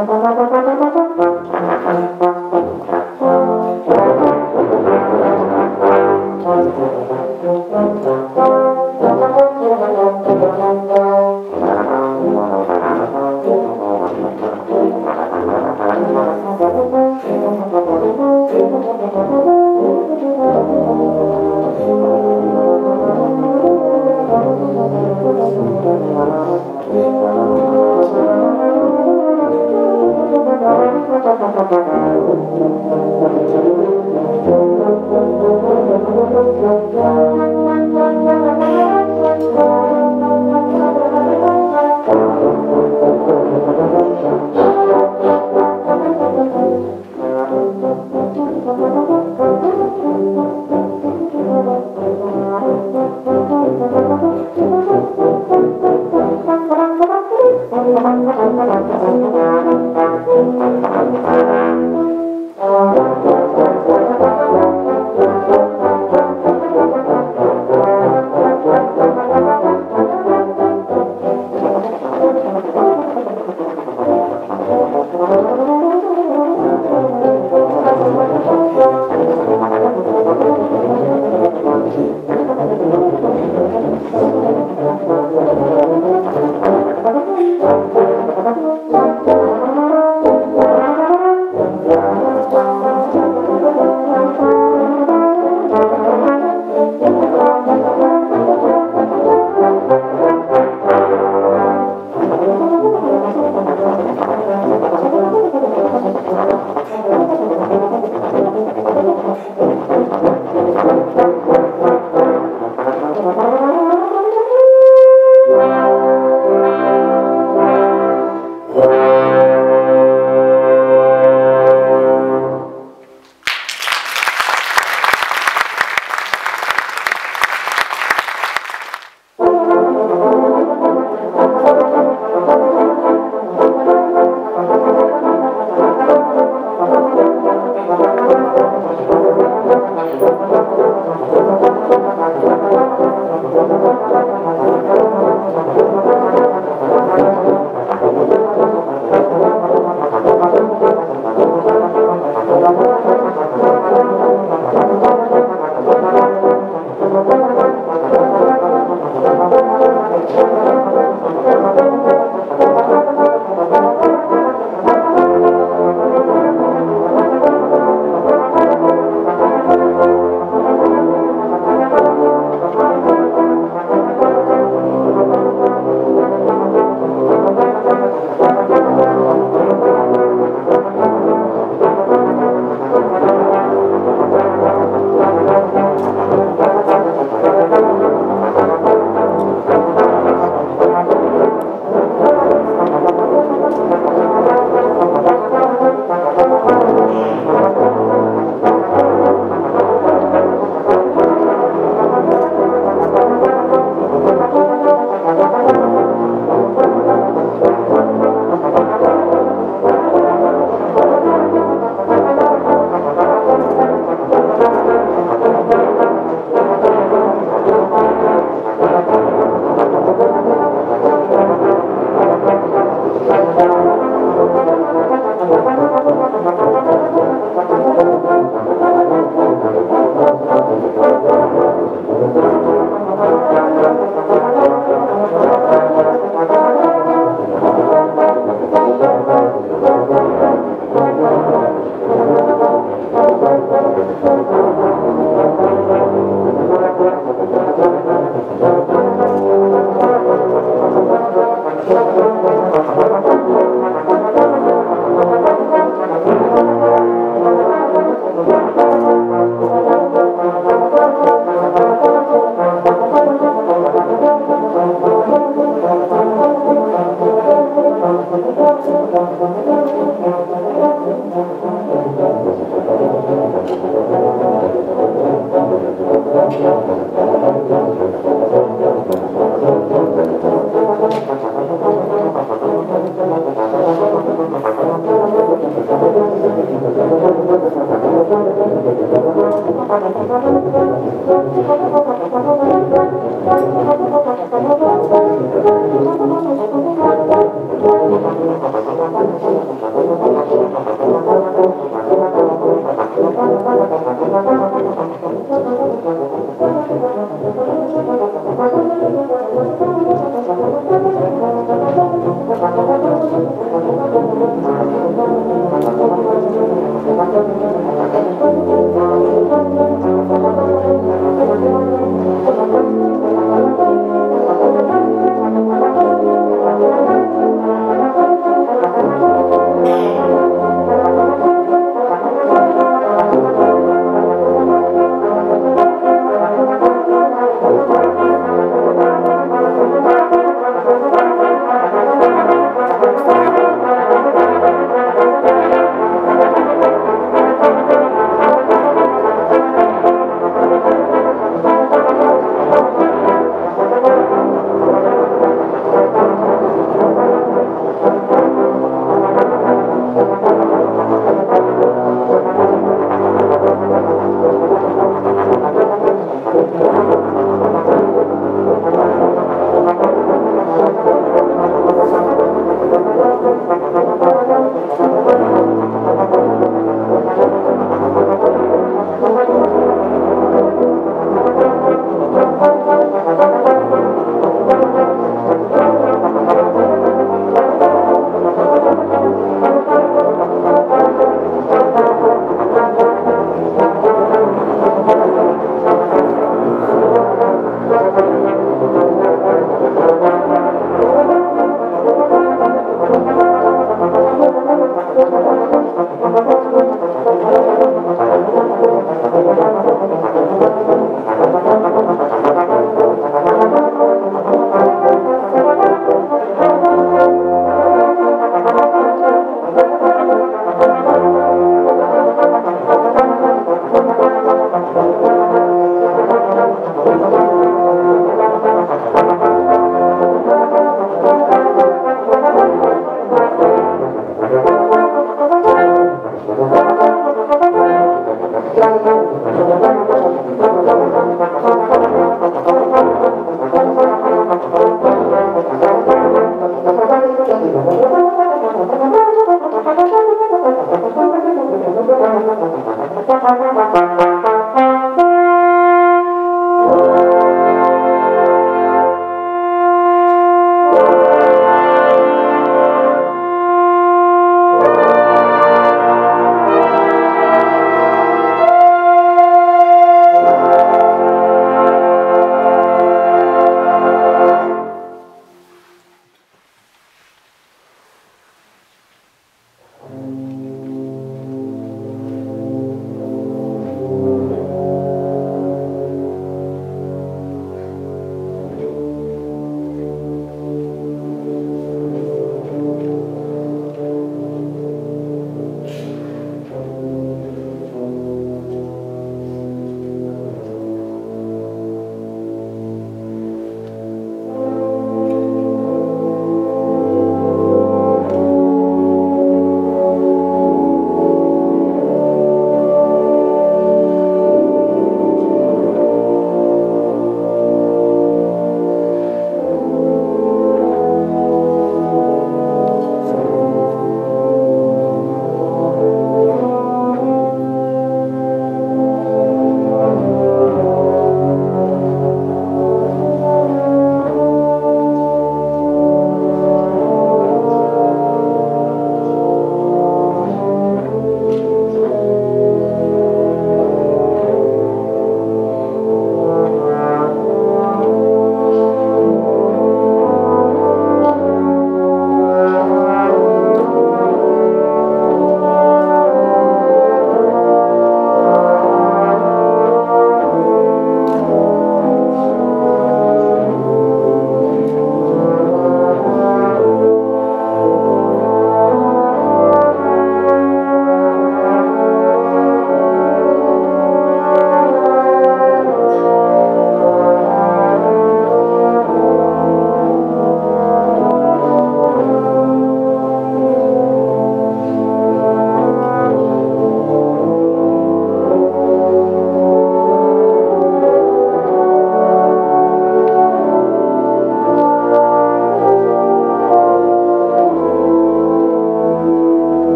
ハハハハ!